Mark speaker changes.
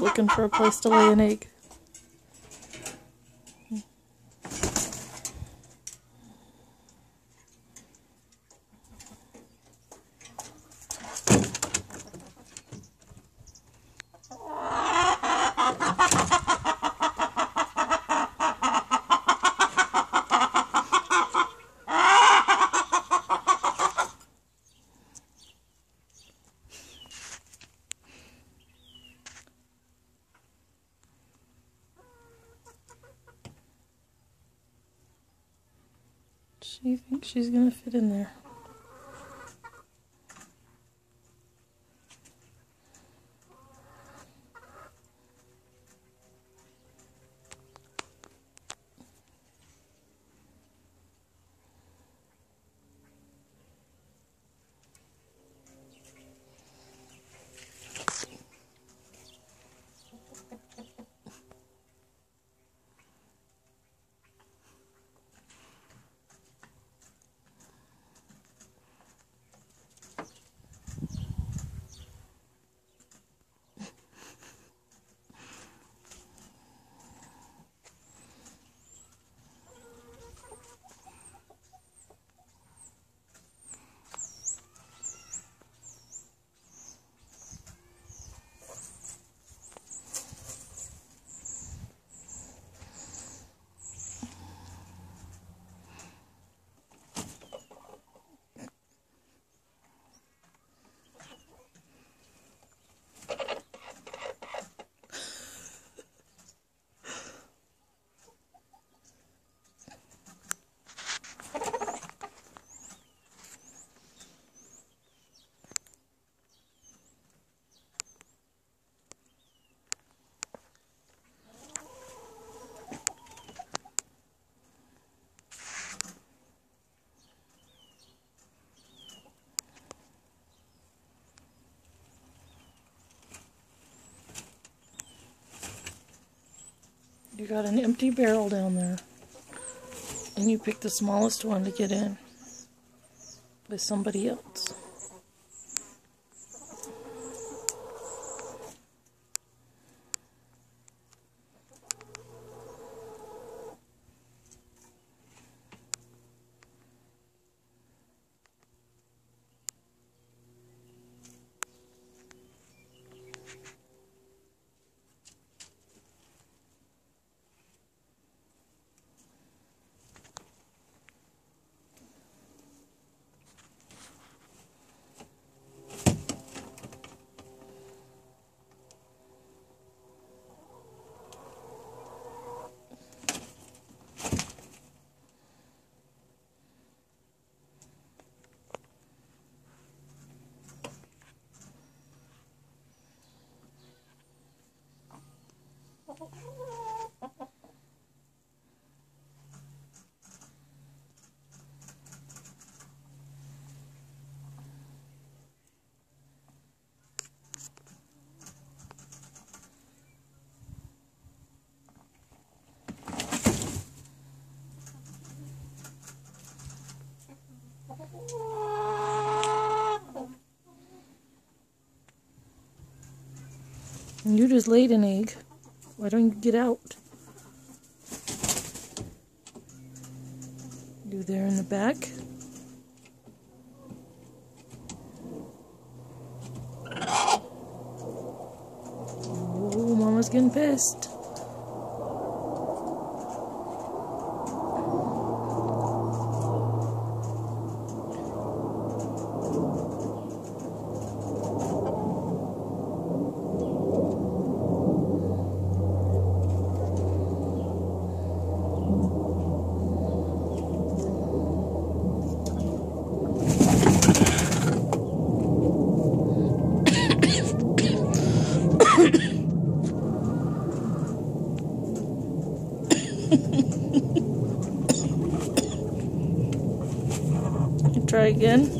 Speaker 1: looking for a place to lay an egg. She think she's gonna fit in there. You got an empty barrel down there. And you pick the smallest one to get in with somebody else. You just laid an egg. Why don't you get out? You there in the back? Oh, Mama's getting pissed. Again.